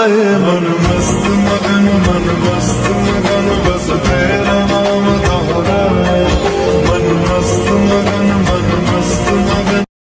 ay man mast magan man mast